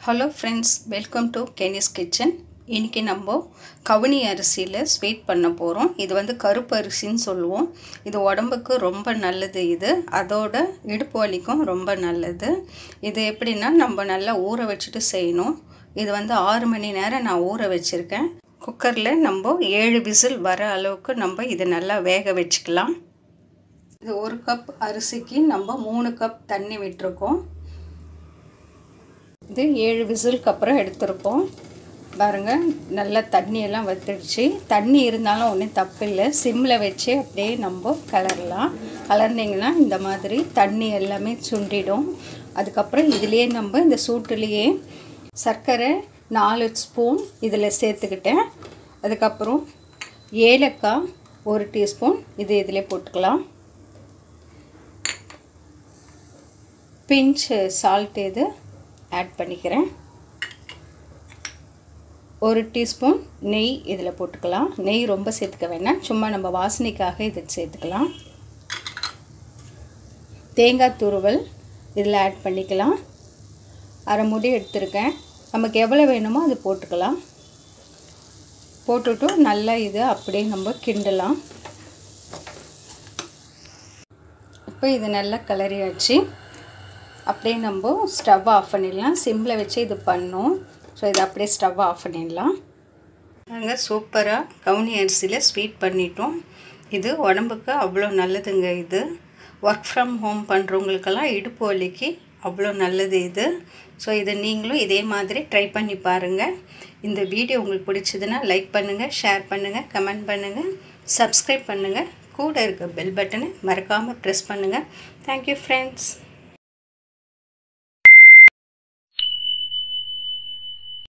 Hello friends, welcome to Kenny's Kitchen. இன்றைக்கி நம்ம கவுனி அரிசியில் ஸ்வீட் பண்ண போகிறோம் இது வந்து கருப்பு அரிசின்னு சொல்லுவோம். இது உடம்புக்கு ரொம்ப நல்லது இது. அதோட இடுப்பு வலிக்கும் ரொம்ப நல்லது. இது எப்படின்னா நம்ம நல்லா ஊற வச்சுட்டு செய்யணும். இது வந்து ஆறு மணி நேரம் நான் ஊற வச்சுருக்கேன். குக்கரில் நம்ம ஏழு விசில் வர அளவுக்கு நம்ம இதை நல்லா வேக வச்சுக்கலாம். இது ஒரு கப் அரிசிக்கு நம்ம மூணு கப் தண்ணி விட்டுருக்கோம். இது ஏழு விசிலுக்கு அப்புறம் எடுத்திருக்கோம். பாருங்கள் நல்லா தண்ணியெல்லாம் வத்துடுச்சு. தண்ணி இருந்தாலும் ஒன்றும் தப்பு இல்லை சிம்மில் வச்சு அப்படியே நம்ம கலரலாம். கலர்னிங்கன்னா இந்த மாதிரி தண்ணி எல்லாமே சுண்டிடும். அதுக்கப்புறம் இதுலேயே நம்ம இந்த சூட்டுலேயே சர்க்கரை நாலு ஸ்பூன் இதில் சேர்த்துக்கிட்டேன். அதுக்கப்புறம் ஏலக்காய் ஒரு டீஸ்பூன் இது இதில் போட்டுக்கலாம். பிஞ்ச் சால்ட் இது ஆட் பண்ணிக்கிறேன். ஒரு டீஸ்பூன் நெய் இதில் போட்டுக்கலாம். நெய் ரொம்ப சேர்த்துக்க வேணாம் சும்மா நம்ம வாசனைக்காக இதை சேர்த்துக்கலாம். தேங்காய் துருவல் இதில் ஆட் பண்ணிக்கலாம். அரை முடி எடுத்திருக்கேன். நமக்கு எவ்வளோ வேணுமோ அது போட்டுக்கலாம். போட்டுட்டு நல்லா இது அப்படியே நம்ம கிண்டலாம். இப்போ இது நல்லா கிளறியாச்சு. அப்படியே நம்ம ஸ்டவ் ஆஃப் பண்ணிடலாம். சிம்மில் வச்சு இது பண்ணோம். ஸோ இதை அப்படியே ஸ்டவ் ஆஃப் பண்ணிடலாம். நாங்கள் சூப்பராக கவுனி அரிசியில் ஸ்வீட் பண்ணிட்டோம். இது உடம்புக்கு அவ்வளோ நல்லதுங்க இது. ஒர்க் ஃப்ரம் ஹோம் பண்ணுறவங்களுக்கெல்லாம் இடுப்பு வலிக்கு அவ்வளோ நல்லது இது. ஸோ இதை நீங்களும் இதே மாதிரி ட்ரை பண்ணி பாருங்கள் இந்த வீடியோ உங்களுக்கு பிடிச்சதுன்னா லைக் பண்ணுங்கள் ஷேர் பண்ணுங்கள் கமெண்ட் பண்ணுங்கள் சப்ஸ்கிரைப் பண்ணுங்கள் கூட இருக்க பெல் பட்டனை மறக்காமல் ப்ரெஸ் பண்ணுங்கள் தேங்க்யூ ஃப்ரெண்ட்ஸ்